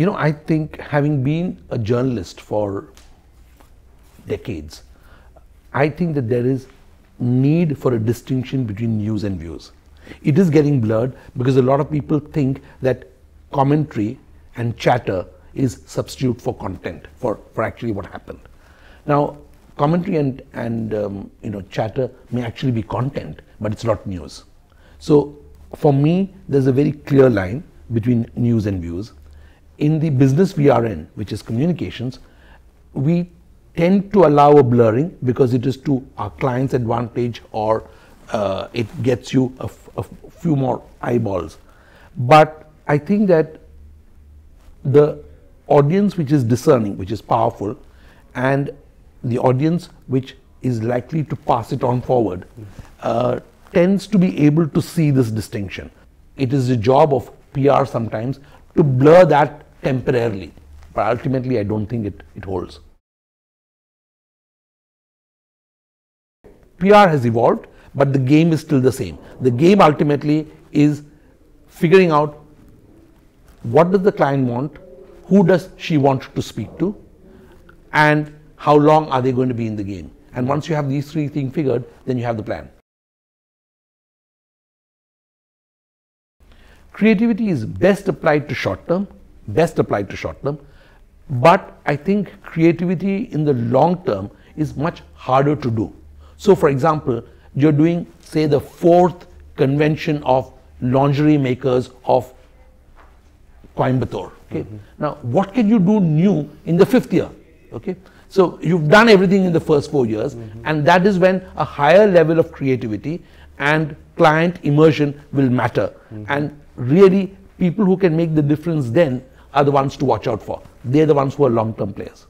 You know, I think having been a journalist for decades, I think that there is need for a distinction between news and views. It is getting blurred because a lot of people think that commentary and chatter is substitute for content for, for actually what happened. Now, commentary and, and um, you know chatter may actually be content, but it's not news. So for me, there's a very clear line between news and views. In the business we are in, which is communications, we tend to allow a blurring because it is to our client's advantage or uh, it gets you a, few more eyeballs. But I think that the audience which is discerning, which is powerful, and the audience which is likely to pass it on forward uh, tends to be able to see this distinction. It is the job of PR sometimes to blur that temporarily, but ultimately I don't think it, it holds. PR has evolved, but the game is still the same. The game ultimately is figuring out what does the client want, who does she want to speak to, and how long are they going to be in the game. And once you have these three things figured, then you have the plan. Creativity is best applied to short term, best applied to short term, but I think creativity in the long term is much harder to do. So, for example, you're doing, say, the fourth convention of lingerie makers of Coimbatore. Okay. Mm-hmm. Now, what can you do new in the fifth year? Okay. So you've done everything in the first four years, mm-hmm. and that is when a higher level of creativity and client immersion will matter. Mm-hmm. And really, people who can make the difference then are the ones to watch out for. They're the ones who are long term players.